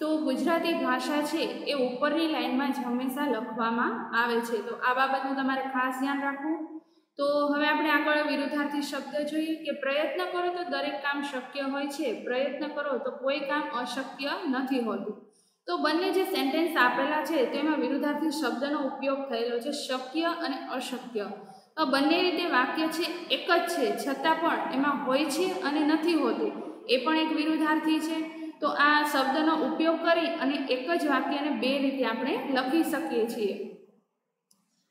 તો ગુજરાતી ભાષા છે એ ઉપરની લાઇનમાં જ હંમેશા લખવામાં આવે છે. તો આ બાબતનું તમારે ખાસ ધ્યાન રાખવું. તો હવે આપણે આગળ વિરુદ્ધાર્થી શબ્દ જોઈએ કે પ્રયત્ન કરો તો દરેક કામ શક્ય હોય છે. પ્રયત્ન કરો તો કોઈ કામ અશક્ય નથી હોતું. તો બંને જે સેન્ટેન્સ આપેલા છે તેમાં વિરુદ્ધાર્થી શબ્દનો ઉપયોગ થયેલો છે, શક્ય અને અશક્ય. બંને રીતે વાક્ય છે એક જ છે, છતાં પણ એમાં હોય છે અને નથી હોતું. એ પણ એક વિરુદ્ધાર્થી છે. તો આ શબ્દનો ઉપયોગ કરી અને એક જ વાક્યને બે રીતે આપણે લખી શકીએ છીએ.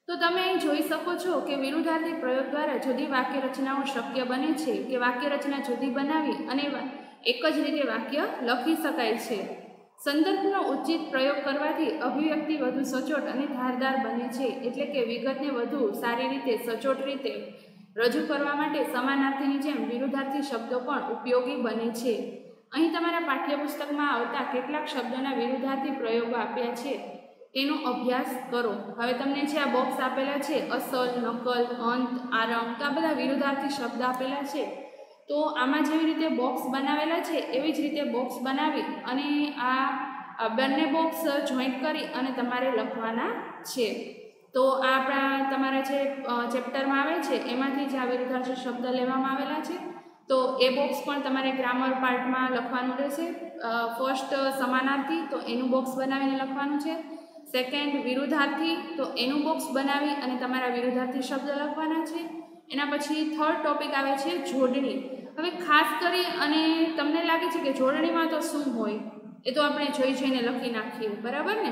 તો તમે અહીં જોઈ શકો છો કે વિરુદ્ધાર્થી પ્રયોગ દ્વારા જુદી વાક્ય રચનાઓ શક્ય બને છે કે વાક્ય રચના જુદી બનાવી અને એક જ રીતે વાક્ય લખી શકાય છે. સંદર્ભનો ઉચિત પ્રયોગ કરવાથી અભિવ્યક્તિ વધુ સચોટ અને ધારદાર બને છે એટલે કે વિગતને વધુ સારી રીતે સચોટ રીતે રજૂ કરવા માટે સમાનાર્થીની જેમ વિરુદ્ધાર્થી શબ્દો પણ ઉપયોગી બને છે. અહીં તમારા પાઠ્યપુસ્તકમાં આવતા કેટલાક શબ્દોના વિરુદ્ધાર્થી પ્રયોગો આપ્યા છે. તેનો અભ્યાસ કરો. હવે તમને જે આ બોક્સ આપેલા છે, અસલ, નકલ, અંત, આરંભ, તો આ બધા વિરુદ્ધાર્થી શબ્દ આપેલા છે. તો આમાં જેવી રીતે બોક્સ બનાવેલા છે, એવી જ રીતે બોક્સ બનાવી અને આ બંને બોક્સ જોઈન્ટ કરી અને તમારે લખવાના છે. તો આપણા, તમારા જે ચેપ્ટરમાં આવે છે, એમાંથી જ આ વિરુદ્ધાર્થી શબ્દ લેવામાં આવેલા છે. તો એ બોક્સ પણ તમારે ગ્રામર પાર્ટમાં લખવાનું રહેશે. ફર્સ્ટ સમાનાર્થી તો એનું બોક્સ બનાવીને લખવાનું છે. સેકન્ડ વિરુદ્ધાર્થી તો એનું બોક્સ બનાવી અને તમારા વિરુદ્ધાર્થી શબ્દ લખવાના છે. એના પછી થર્ડ ટોપિક આવે છે જોડણી. હવે ખાસ કરી અને તમને લાગે છે કે જોડણીમાં તો શું હોય, એ તો આપણે જોઈ જઈને લખી નાખીએ, બરાબર ને?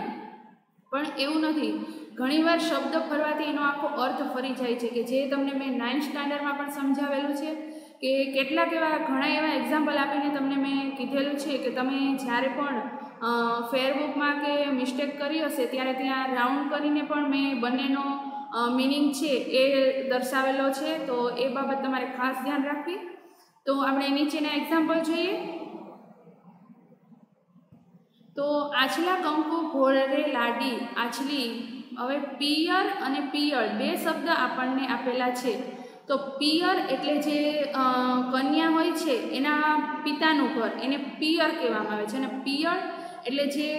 પણ એવું નથી. ઘણીવાર શબ્દ ફરવાથી એનો આખો અર્થ ફરી જાય છે કે જે તમને મેં નાઇન્થ સ્ટાન્ડર્ડમાં પણ સમજાવેલું છે કે કેટલાક એવા ઘણા એવા એક્ઝામ્પલ આપીને તમને મેં કીધેલું છે કે તમે જ્યારે પણ ફેરબુકમાં કે મિસ્ટેક કરી હશે ત્યારે ત્યાં રાઉન્ડ કરીને પણ મેં બંનેનો મિનિંગ છે એ દર્શાવેલો છે. તો એ બાબત તમારે ખાસ ધ્યાન રાખવી. તો આપણે નીચેના એક્ઝામ્પલ જોઈએ. તો આછલા કંકુ ઘોળરે લાડી આછલી હવે પિયર અને પિયળ બે શબ્દ આપણને આપેલા છે. તો પિયર એટલે જે કન્યા હોય છે, એના પિતાનું ઘર, એને પિયર કહેવામાં આવે છે. અને પિયળ એટલે જે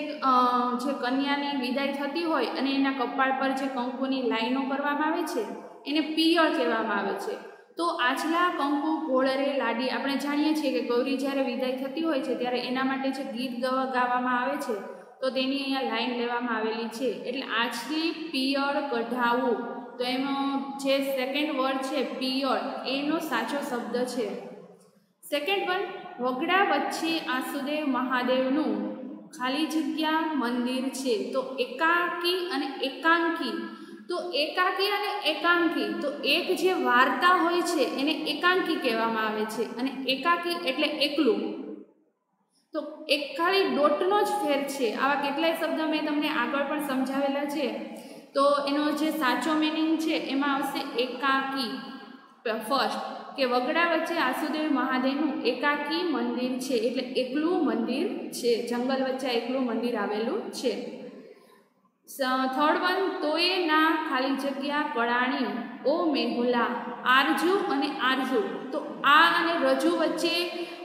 જે કન્યાની વિદાય થતી હોય અને એના કપાળ પર જે કંકુની લાઈનો કરવામાં આવે છે, એને પિયળ કહેવામાં આવે છે. તો આછલા કંકુ ઘોળરે લાડી આપણે જાણીએ છીએ કે ગૌરી જ્યારે વિદાય થતી હોય છે, ત્યારે એના માટે જે ગીત ગાવામાં આવે છે, તો તેની અહીંયા લાઈન લેવામાં આવેલી છે. એટલે આછલી પિયળ કઢાવું તો એનો જે સેકન્ડ વર્ડ છે, પિયોર, એનો સાચો શબ્દ છે. સેકન્ડ વર્ડ વગડા વચ્ચે આસુદેવ મહાદેવનું ખાલી જગ્યા મંદિર છે. તો એકાકી અને એકાંકી. તો એકાકી અને એકાંકી, તો એક જે વાર્તા હોય છે, એને એકાંકી કહેવામાં આવે છે. અને એકાકી એટલે એકલું. તો એક ખાલી ડોટનો જ ફેર છે. આવા કેટલાય શબ્દ મેં તમને આગળ પણ સમજાવેલા છે. તો એનો જે સાચો મિનિંગ છે, એમાં આવશે એકાકી. ફર્સ્ટ કે વગડા વચ્ચે આસુદેવ મહાદેવનું એકાકી મંદિર છે, એટલે એકલું મંદિર છે, જંગલ વચ્ચે એકલું મંદિર આવેલું છે. થર્ડ વન તોય ના ખાલી જગ્યા કળાણી ઓ મેહુલા, આરજુ અને આરજુ. તો આ અને રજુ વચ્ચે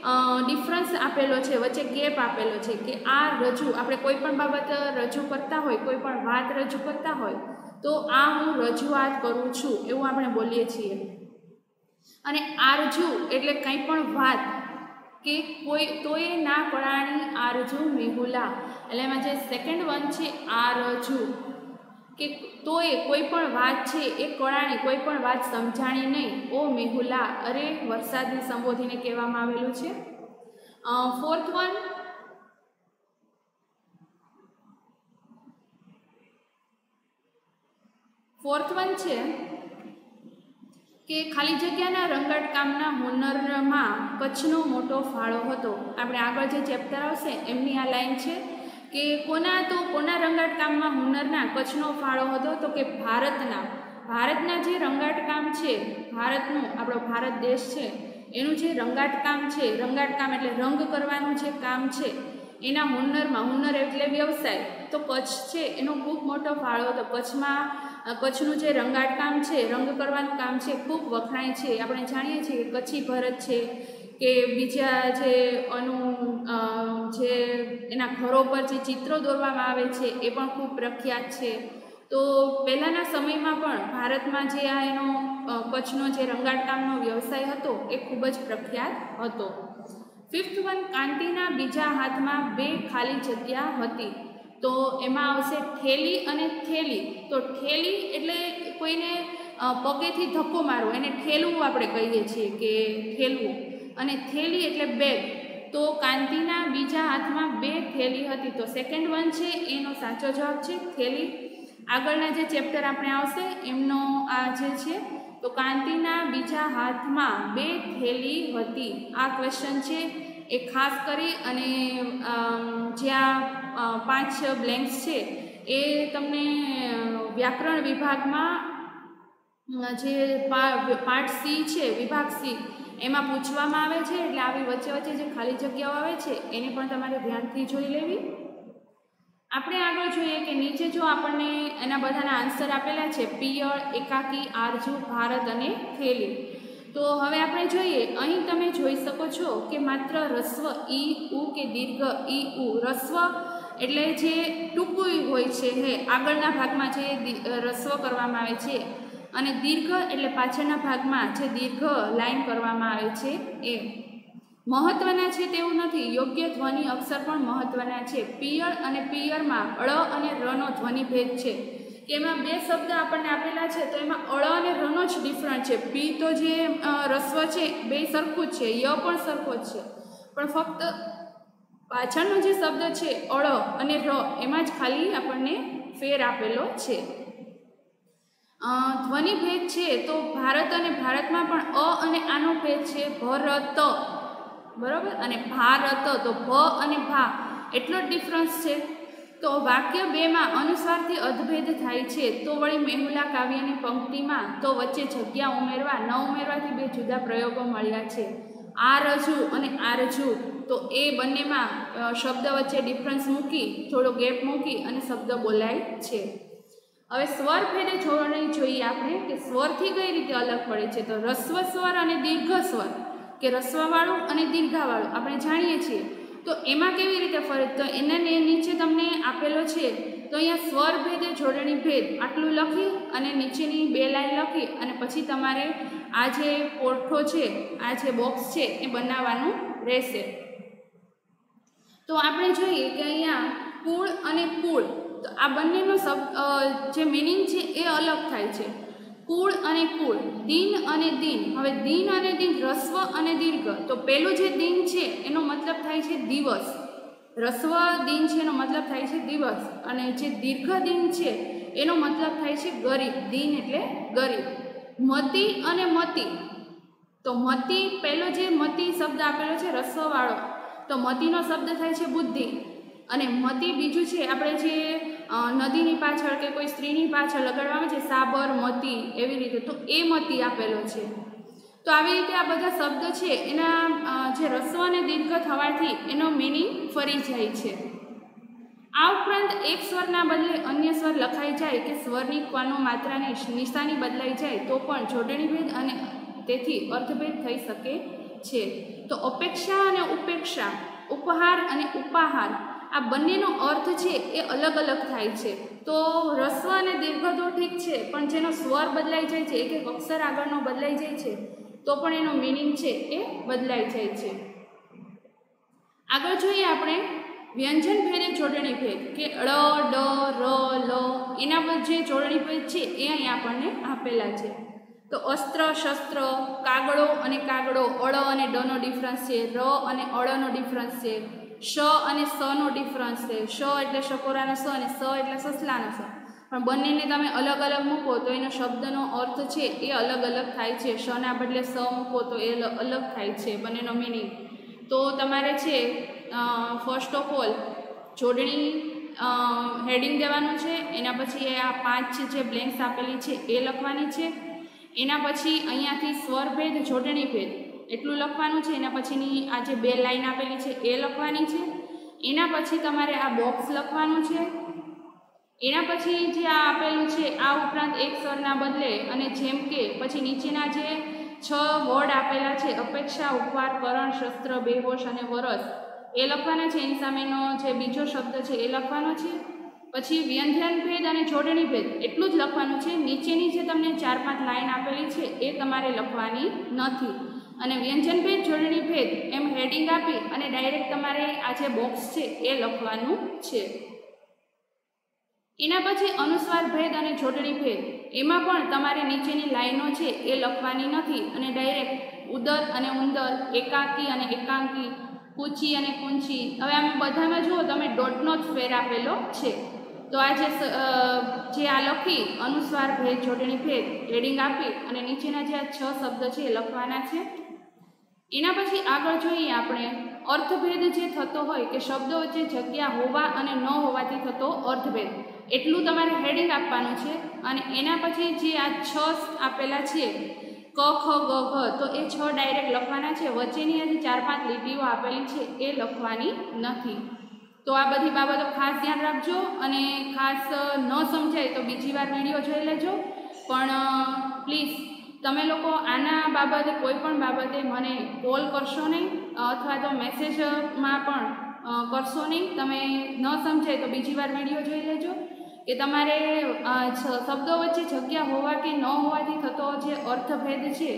ડિફરન્સ આપેલો છે, વચ્ચે ગેપ આપેલો છે કે આ રજૂ, આપણે કોઈ પણ બાબત રજૂ કરતા હોય, કોઈ પણ વાત રજૂ કરતા હોય, તો આ હું રજૂઆત કરું છું એવું આપણે બોલીએ છીએ. અને આરજુ એટલે કંઈ પણ વાત કે કોઈ તોય ના પરાણી આરજુ મેહુલા. એટલે એમાં જે સેકન્ડ વન છે આરજુ કે તોય કોઈ પણ વાત છે એ કળાણી કોઈ પણ વાત સમજાણી નહીં. ઓ મેહુલા, અરે વરસાદને સંબોધીને કહેવામાં આવેલું છે. ફોર્થ વન ફોર્થ વન છે કે ખાલી જગ્યાના રંગાટકામના હુનરમાં કચ્છનો મોટો ફાળો હતો. આપણે આગળ જે ચેપ્ટર આવશે, એમની આ લાઈન છે. કે કોના તો કોના રંગાટકામમાં હુનરના કચ્છનો ફાળો હતો તો કે ભારતના. ભારતના જે રંગાટકામ છે, ભારતનું આપણો ભારત દેશ છે, એનું જે રંગાટકામ છે, રંગાટકામ એટલે રંગ કરવાનું જે કામ છે, એના હુનરમાં, હુનર એટલે વ્યવસાય. તો કચ્છ છે, એનો ખૂબ મોટો ફાળો હતો. કચ્છમાં, કચ્છનું જે રંગાટકામ છે, રંગ કરવાનું કામ છે, ખૂબ વખણાય છે. આપણે જાણીએ છીએ કે કચ્છી ભરત છે કે બીજા જે અનુ જે એના ઘરો પર જે ચિત્રો દોરવામાં આવે છે, એ પણ ખૂબ પ્રખ્યાત છે. તો પહેલાંના સમયમાં પણ ભારતમાં જે આ એનો કચ્છનો જે રંગાટકામનો વ્યવસાય હતો, એ ખૂબ જ પ્રખ્યાત હતો. ફિફ્થ વન કાંતિના બીજા હાથમાં બે ખાલી જગ્યા હતી. તો એમાં આવશે ઠેલી અને થેલી તો ઠેલી એટલે કોઈને પગેથી ધક્કો મારવો, એને ઠેલવું આપણે કહીએ છીએ કે ઠેલવું. અને થેલી એટલે બેગ તો કાંતિના બીજા હાથમાં બે થેલી હતી. તો સેકન્ડ વન છે, એનો સાચો જવાબ છે થેલી. આગળના જે ચેપ્ટર આપણે આવશે, એમનો આ જે છે, તો કાંતિના બીજા હાથમાં બે થેલી હતી. આ ક્વેશ્ચન છે, એ ખાસ કરી અને જ્યાં પાંચ બ્લેન્ક્સ છે, એ તમને વ્યાકરણ વિભાગમાં જે પાર્ટ સી છે, વિભાગ સી એમાં પૂછવામાં આવે છે એટલે આવી વચ્ચે વચ્ચે જે ખાલી જગ્યાઓ આવે છે, એને પણ તમારે ધ્યાનથી જોઈ લેવી. આપણે આગળ જોઈએ કે નીચે જો આપણને એના બધાના આન્સર આપેલા છે પિયળ એકાકી, આરજુ, ભારત અને થેલી. તો હવે આપણે જોઈએ, અહીં તમે જોઈ શકો છો કે માત્ર રસ્વ, ઈ, ઉ કે દીર્ઘ, ઈ, ઉ. રસ્વ એટલે જે ટૂંકું હોય છે, હે, આગળના ભાગમાં જે રસ્વ કરવામાં આવે છે અને દીર્ઘ એટલે પાછળના ભાગમાં જે દીર્ઘ લાઈન કરવામાં આવે છે એ મહત્વના છે તેવું નથી. યોગ્ય ધ્વનિ અક્ષર પણ મહત્વના છે. પિયળ અને પિયરમાં અળ અને રનો ધ્વનિ ભેદ છે. કે એમાં બે શબ્દ આપણને આપેલા છે, તો એમાં અળ અને રનો જ ડિફરન્ટ છે. પી તો જે રસ્વ છે, બે સરખું જ છે. ય પણ સરખો જ છે. પણ ફક્ત પાછળનો જે શબ્દ છે, અળ અને ર, એમાં જ ખાલી આપણને ફેર આપેલો છે. અ, ધ્વનિ ભેદ છે તો ભારત અને ભારતમાં પણ અ અને આનો ભેદ છે ભરત. બરાબર? અને ભારત તો ભ અને ભા એટલો જ ડિફરન્સ છે. તો વાક્ય બેમાં અનુસ્વારથી અદભેદ થાય છે. તો વળી મેહુલા કાવ્યની પંક્તિમાં તો વચ્ચે જગ્યા ઉમેરવા ન ઉમેરવાથી બે જુદા પ્રયોગો મળ્યા છે. આ રજૂ અને આ રજૂ તો એ બંનેમાં શબ્દ વચ્ચે ડિફરન્સ મૂકી થોડો ગેપ મૂકી અને શબ્દ બોલાય છે. હવે સ્વર ભેદે જોડણી જોઈએ આપણે કે સ્વરથી કઈ રીતે અલગ પડે છે? તો રસ્વ સ્વર અને દીર્ઘ સ્વર. કે રસ્વવાળું અને દીર્ઘાવાળું આપણે જાણીએ છીએ. તો એમાં કેવી રીતે ફરક? તો એના નીચે તમને આપેલો છે. તો અહીંયા સ્વર ભેદે જોડણી ભેદ. આટલું લખી અને નીચેની બે લાઈન લખી અને પછી તમારે આ જે પોઠો છે, આ જે બોક્સ છે એ બનાવવાનું રહેશે. તો આપણે જોઈએ કે અહીંયા કુળ અને કુળ. તો આ બંનેનો શબ્દ જે મિનિંગ છે એ અલગ થાય છે. કુળ અને કુળ, દિન અને દિન. હવે દિન અને દિન રસ્વ અને દીર્ઘ. તો પહેલું જે દિન છે, એનો મતલબ થાય છે દિવસ. રસ્વ દિન છે, એનો મતલબ થાય છે દિવસ. અને જે દીર્ઘ દિન છે, એનો મતલબ થાય છે ગરીબ. દિન એટલે ગરીબ. મતી અને મતિ. તો મતિ પહેલો જે મતી શબ્દ આપેલો છે, રસ્વવાળો. તો મતીનો શબ્દ થાય છે બુદ્ધિ. અને મતી બીજું છે, આપણે જે નદીની પાછળ કે કોઈ સ્ત્રીની પાછળ લગાડવામાં છે સાબર, મતી એવી રીતે, તો એ મતી આપેલો છે. તો આવી રીતે આ બધા શબ્દ છે, એના જે રસ્વ અને દીર્ઘ થવાથી એનો મિનિંગ ફરી જાય છે. આ ઉપરાંત એક સ્વરના બદલે અન્ય સ્વર લખાઈ જાય કે સ્વરની ક્વાનો માત્રાની નિશાની બદલાઈ જાય, તો પણ જોડણીભેદ અને તેથી અર્થભેદ થઈ શકે છે. તો અપેક્ષા અને ઉપેક્ષા, ઉપહાર અને ઉપાહાર આ બંનેનો અર્થ છે એ અલગ અલગ થાય છે. તો રસ્વ અને દીર્ઘ તો ઠીક છે, પણ જેનો સ્વર બદલાઈ જાય છે, એક એક અક્ષર આગળનો બદલાઈ જાય છે, તો પણ એનો મિનિંગ છે એ બદલાઈ જાય છે. આગળ જોઈએ આપણે વ્યંજન ભેદે જોડણી ભેદ, કે ળ, ડ, ર, લ, એના પર જે જોડણી ભેદ છે એ અહીં આપણને આપેલા છે. તો અસ્ત્ર, શસ્ત્ર, કાગડો અને કાગડો, અળ અને ડનો ડિફરન્સ છે, ર અને અળનો ડિફરન્સ છે શ અને સનો ડિફરન્સ છે. શ એટલે શકોરાનો સ અને સ એટલે સસલાનો સ. પણ બંનેને તમે અલગ અલગ મૂકો તો એનો શબ્દનો અર્થ છે એ અલગ અલગ થાય છે. શના બદલે સ મૂકો તો એ અલગ થાય છે બંનેનો મિનિંગ તો તમારે છે ફર્સ્ટ ઓફ ઓલ જોડણી હેડિંગ દેવાનું છે. એના પછી એ આ પાંચ જે બ્લેન્ક્સ આપેલી છે એ લખવાની છે. એના પછી અહીંયાથી સ્વરભેદ, જોડણી ભેદ એટલું લખવાનું છે, એના પછીની આ જે બે લાઈન આપેલી છે, એ લખવાની છે. એના પછી તમારે આ બોક્સ લખવાનું છે. એના પછી જે આ આપેલું છે, આ ઉપરાંત એક સ્વરના બદલે અને જેમ કે પછી નીચેના જે છ વર્ડ આપેલા છે, અપેક્ષા ઉપવાર કરણ, શસ્ત્ર, બેહોશ અને વરસ, એ લખવાના છે. એની સામેનો જે બીજો શબ્દ છે, એ લખવાનો છે. પછી વ્યંજન ભેદ અને જોડણી ભેદ, એટલું જ લખવાનું છે. નીચેની જે તમને ચાર પાંચ લાઈન આપેલી છે, એ તમારે લખવાની નથી. અને વ્યંજન ભેદ જોડણી ભેદ એમ હેડિંગ આપી અને ડાયરેક્ટ તમારે આ જે બોક્સ છે એ લખવાનું છે. એના પછી અનુસ્વાર ભેદ અને જોડણી ભેદ એમાં પણ તમારે નીચેની લાઈનો છે એ લખવાની નથી અને ડાયરેક્ટ ઉદર અને ઉંદર, એકાંકી અને એકાંકી કૂચી અને કુંચી હવે આમ બધામાં જુઓ તમે ડોટનો જ ફેર આપેલો છે. તો આ જે જે આ લખી અનુસ્વાર ભેદ જોડણી ભેદ હેડિંગ આપી અને નીચેના જે આ છ શબ્દ છે એ લખવાના છે. એના પછી આગળ જોઈએ આપણે અર્થભેદ જે થતો હોય કે શબ્દો વચ્ચે જગ્યા હોવા અને ન હોવાથી થતો અર્થભેદ. એટલું તમારે હેડિંગ આપવાનું છે અને એના પછી જે આ છ આપેલા છે, ક, ખ, ગ, ઘ, તો એ છ ડાયરેક્ટ લખવાના છે. વચ્ચેની હજી ચાર પાંચ લીટીઓ આપેલી છે, એ લખવાની નથી. તો આ બધી બાબતો ખાસ ધ્યાન રાખજો અને ખાસ ન સમજાય તો બીજી વાર વીડિયો જોઈ લેજો. પણ પ્લીઝ તમે લોકો આના બાબતે, કોઈ પણ બાબતે મને કોલ કરશો નહીં, અથવા તો મેસેજમાં પણ કરશો નહીં. તમે ન સમજાય તો બીજી વાર વીડિયો જોઈ લેજો. કે તમારે શબ્દો વચ્ચે જગ્યા હોવા કે ન હોવાથી થતો જે અર્થભેદ છે,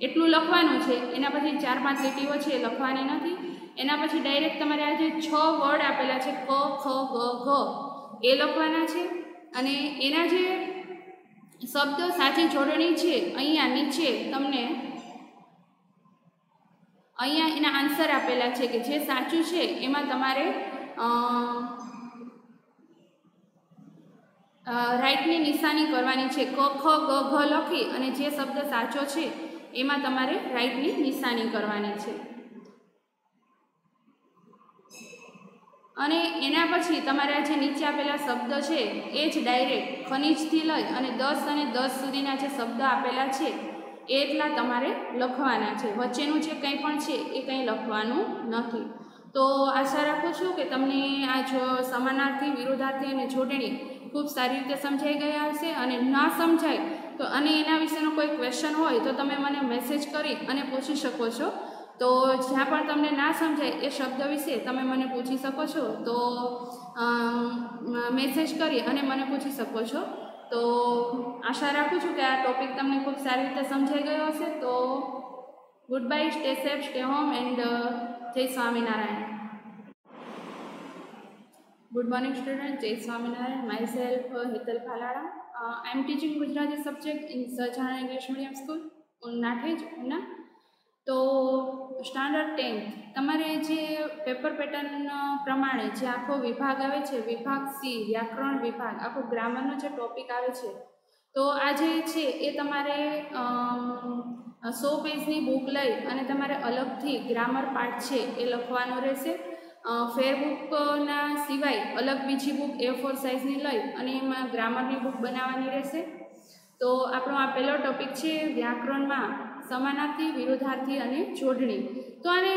એટલું લખવાનું છે. એના પછી ચાર પાંચ લીટીઓ છે, એ લખવાની નથી. એના પછી ડાયરેક્ટ તમારે આ જે છ વર્ડ આપેલા છે, ક, ખ, ગ, ઘ. એ લખવાના છે. અને એના જે શબ્દ સાચી જોડણી છે, અહીંયા નીચે તમને અહીંયા એના આન્સર આપેલા છે કે જે સાચું છે, એમાં તમારે રાઈટની નિશાની કરવાની છે. ક, ખ, ગ, ઘ લખી અને જે શબ્દ સાચો છે, એમાં તમારે રાઈટની નિશાની કરવાની છે. અને એના પછી તમારે જે નીચે આપેલા શબ્દ છે, એ જ ડાયરેક્ટ ખનિજથી લઈ અને દસ અને દસ સુધીના જે શબ્દ આપેલા છે, એટલા તમારે લખવાના છે. વચ્ચેનું જે કંઈ પણ છે, એ કંઈ લખવાનું નથી. તો આશા રાખું છું કે તમને આ જો સમાનાર્થી, વિરોધાર્થી અને જોડણી ખૂબ સારી રીતે સમજાઈ ગયા હશે અને ના સમજાય તો અને એના વિશેનો કોઈ ક્વેશ્ચન હોય તો તમે મને મેસેજ કરી અને પૂછી શકો છો. તો જ્યાં પણ તમને ના સમજાય એ શબ્દ વિશે તમે મને પૂછી શકો છો, તો મેસેજ કરી અને મને પૂછી શકો છો. તો આશા રાખું છું કે આ ટોપિક તમને ખૂબ સારી રીતે સમજાઈ ગયો હશે. તો good bye stay safe stay home and Jai Swaminarayan. Good morning student Jai Swaminarayan. My self Hetal Falada I am teaching Gujarati subject in Sajana English medium school Nathej Una તો standard tenth તમારે જે paper pattern પ્રમાણે જે આખો વિભાગ આવે છે, વિભાગ સી વ્યાકરણ વિભાગ, આખો ગ્રામરનો જે ટોપિક આવે છે, તો આ જે છે એ તમારે સો પેજની બુક લઈ અને તમારે અલગથી ગ્રામર પાર્ટ છે એ લખવાનો રહેશે. ફેર બુકના સિવાય અલગ બીજી બુક એ ફોર સાઇઝની લઈ અને એમાં ગ્રામરની બુક બનાવવાની રહેશે. તો આપણો આ પહેલો ટોપિક છે વ્યાકરણમાં. સમાનાર્થી વિરોધાર્થી અને જોડણી. તો આને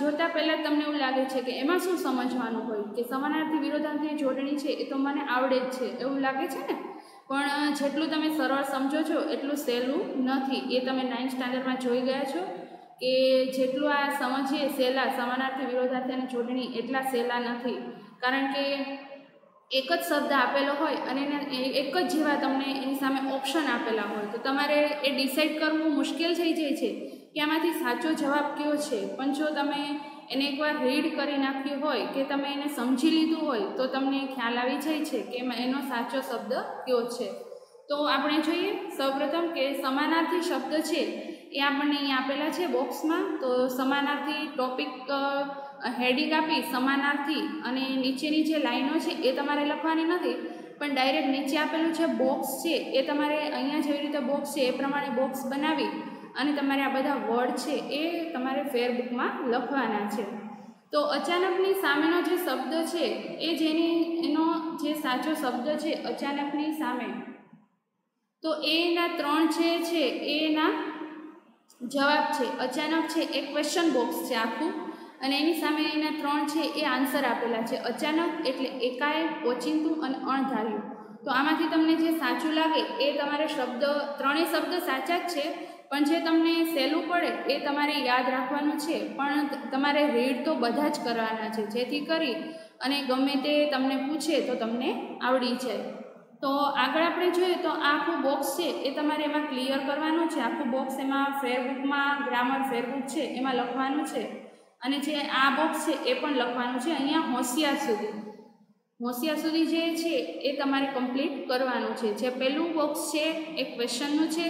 જોતાં પહેલાં તમને એવું લાગે છે કે એમાં શું સમજવાનું હોય? કે સમાનાર્થી વિરોધાર્થી જોડણી છે એ તો મને આવડે જ છે, એવું લાગે છે ને? પણ જેટલું તમે સરળ સમજો છો, એટલું સહેલું નથી. એ તમે નાઇન્થ સ્ટાન્ડર્ડમાં જોઈ ગયા છો કે જેટલું આ સમજીએ સહેલા સમાનાર્થી વિરોધાર્થી અને જોડણી એટલા સહેલા નથી. કારણ કે એક જ શબ્દ આપેલો હોય અને એના એક જ જેવા તમને એની સામે ઓપ્શન આપેલા હોય. તો તમારે એ ડિસાઈડ કરવું મુશ્કેલ થઈ જાય છે કે આમાંથી સાચો જવાબ કયો છે. પણ જો તમે એને એકવાર રીડ કરી નાખ્યું હોય કે તમે એને સમજી લીધું હોય, તો તમને ખ્યાલ આવી જાય છે કે એનો સાચો શબ્દ કયો છે. તો આપણે જોઈએ, સૌપ્રથમ કે સમાનાર્થી શબ્દ છે એ આપણને અહીં આપેલા છે બોક્સમાં તો સમાનાર્થી ટોપિક હેડિંગ આપી સમાનાર્થી અને નીચેની જે લાઈનો છે એ તમારે લખવાની નથી, પણ ડાયરેક્ટ નીચે આપેલું જે બોક્સ છે એ તમારે અહીંયા જેવી રીતે બોક્સ છે એ પ્રમાણે બોક્સ બનાવી અને તમારે આ બધા વર્ડ છે એ તમારે ફેરબુકમાં લખવાના છે. તો અચાનકની સામેનો જે શબ્દ છે એ જેની, એનો જે સાચો શબ્દ છે અચાનકની સામે. તો એના ત્રણ જે છે એના જવાબ છે. અચાનક છે, એ ક્વેશ્ચન બોક્સ છે આખું. અને એની સામે એના ત્રણ છે એ આન્સર આપેલા છે. અચાનક એટલે એકાએક, ઓચિંતું અને અણધાર્યું. તો આમાંથી તમને જે સાચું લાગે એ તમારે શબ્દ, ત્રણેય શબ્દ સાચા જ છે, પણ જે તમને સહેલું પડે એ તમારે યાદ રાખવાનું છે. પણ તમારે રીડ તો બધા જ કરવાના છે. જેથી કરી અને ગમે તે તમને પૂછે તો તમને આવડી જાય. તો આગળ આપણે જોઈએ તો આખું બોક્સ છે એ તમારે એમાં ક્લિયર કરવાનું છે. આખું બોક્સ એમાં ફેરબુકમાં ગ્રામર ફેરબુક છે એમાં લખવાનું છે. અને જે આ બોક્સ છે એ પણ લખવાનું છે અહીંયા હોશિયાર સુધી. હોશિયાર સુધી જે છે એ તમારે કમ્પ્લીટ કરવાનું છે. જે પહેલું બોક્સ છે એ ક્વેશ્ચનનું છે.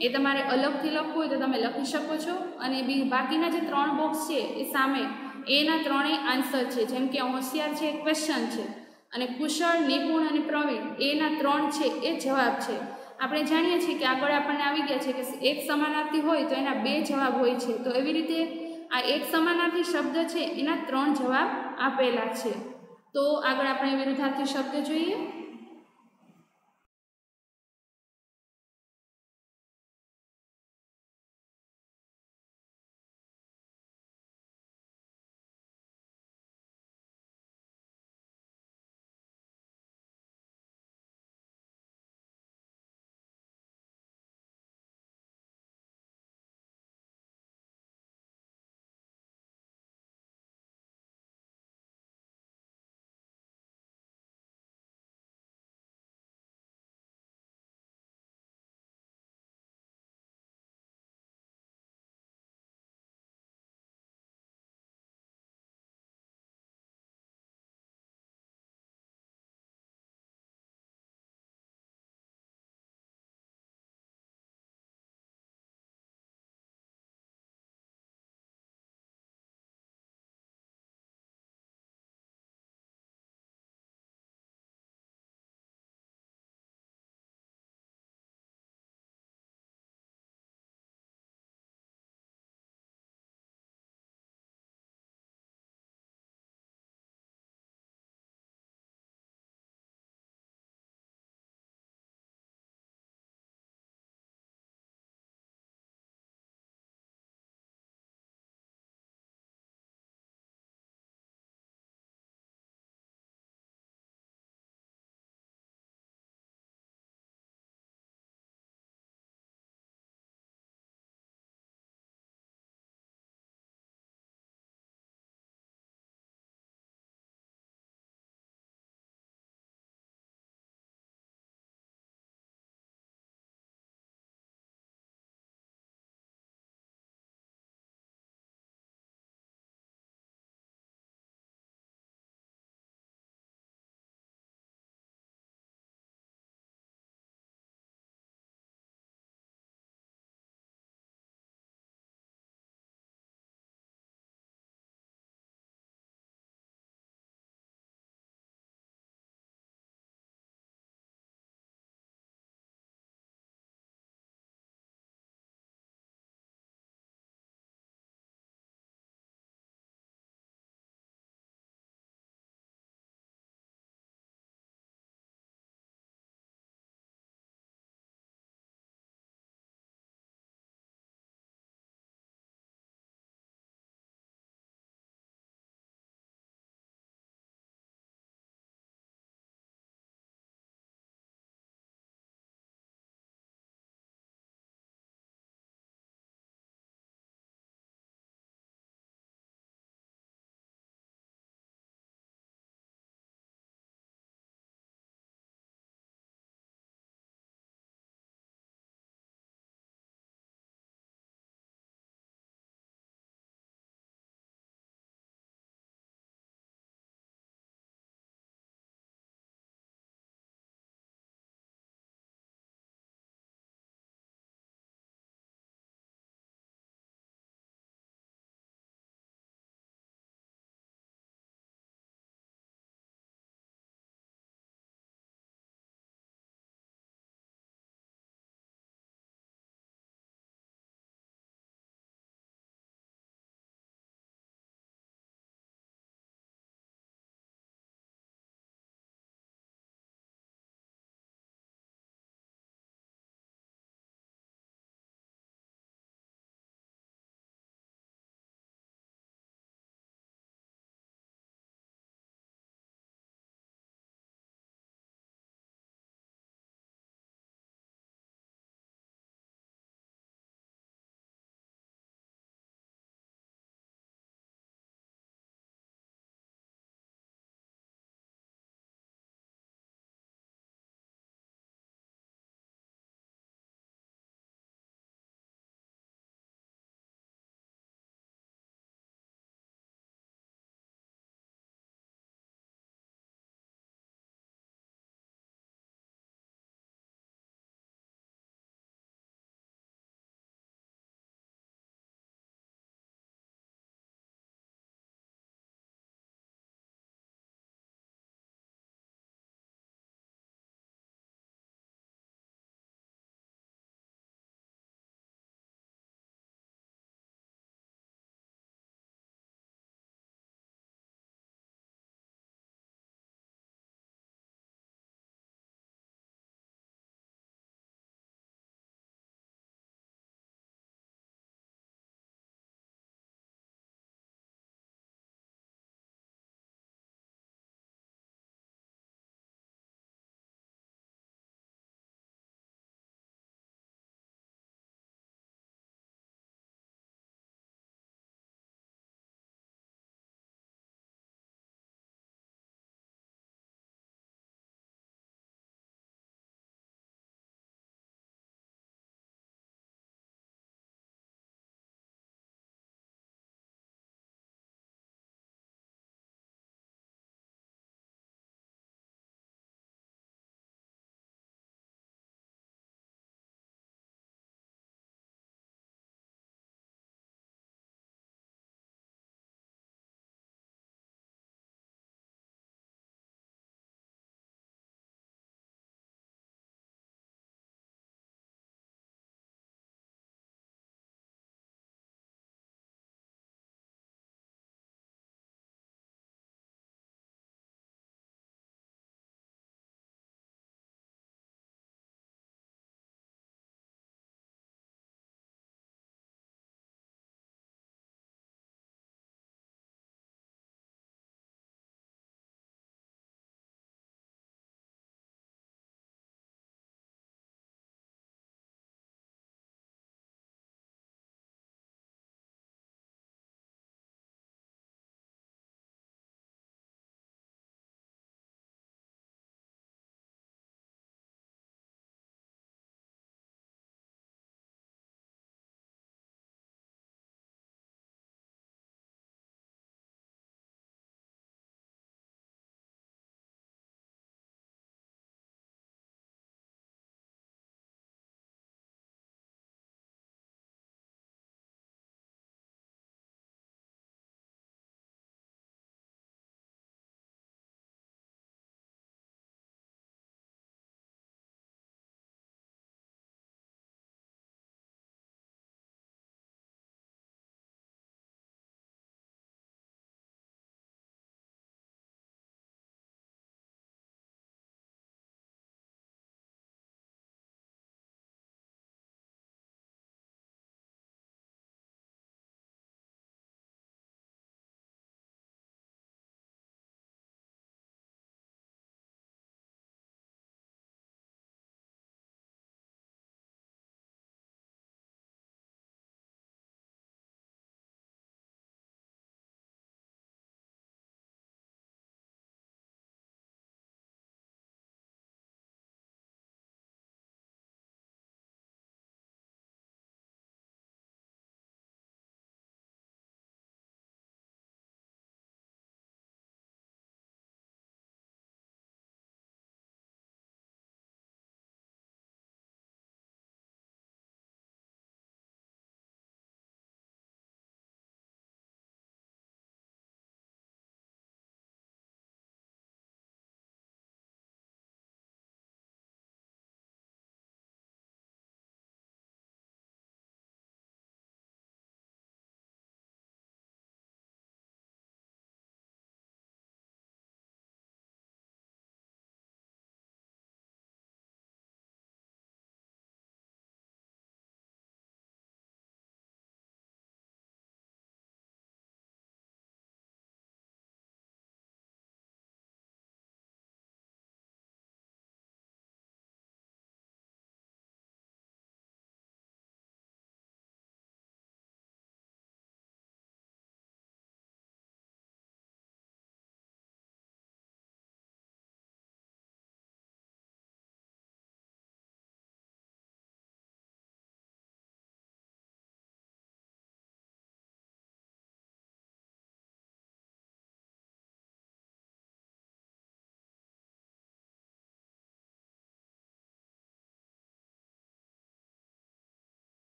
એ તમારે અલગથી લખવું હોય તો તમે લખી શકો છો. અને બી બાકીના જે ત્રણ બોક્સ છે એ સામે એના ત્રણેય આન્સર છે. જેમ કે હોશિયાર છે ક્વેશ્ચન છે. અને કુશળ, નિપુણ અને પ્રવીણ એના ત્રણ છે એ જવાબ છે. આપણે જાણીએ છીએ કે આગળ આપણને આવી ગયા છે કે એક સમાનાર્થી હોય તો એના બે જવાબ હોય છે. તો એવી રીતે આ એક સમાનાર્થી શબ્દ છે, એના ત્રણ જવાબ આપેલા છે. તો આગળ આપણે વિરુદ્ધાર્થી શબ્દ જોઈએ.